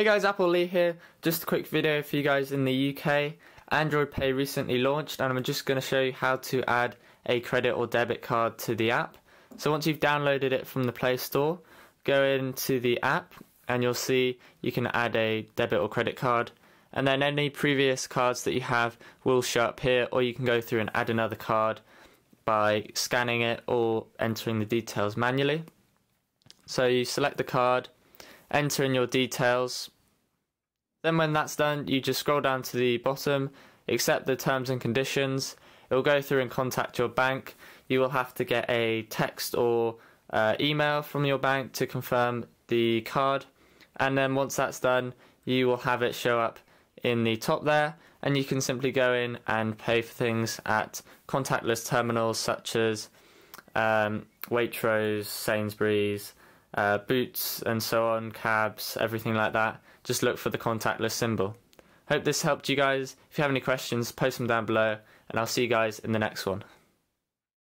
Hey guys, AppleLeigh here. Just a quick video for you guys in the UK. Android Pay recently launched and I'm just going to show you how to add a credit or debit card to the app. So once you've downloaded it from the Play Store, go into the app and you'll see you can add a debit or credit card and then any previous cards that you have will show up here or you can go through and add another card by scanning it or entering the details manually. So you select the card enter in your details. Then when that's done, you just scroll down to the bottom, accept the terms and conditions. It will go through and contact your bank. You will have to get a text or uh, email from your bank to confirm the card. And then once that's done, you will have it show up in the top there and you can simply go in and pay for things at contactless terminals such as um, Waitrose, Sainsbury's, uh, boots and so on, cabs, everything like that. Just look for the contactless symbol. Hope this helped you guys. If you have any questions, post them down below, and I'll see you guys in the next one.